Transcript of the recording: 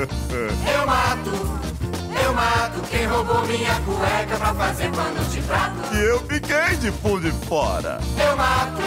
Eu mato, eu mato quem roubou minha cueca pra fazer pano de prato. E eu fiquei de fundo de fora. Eu mato,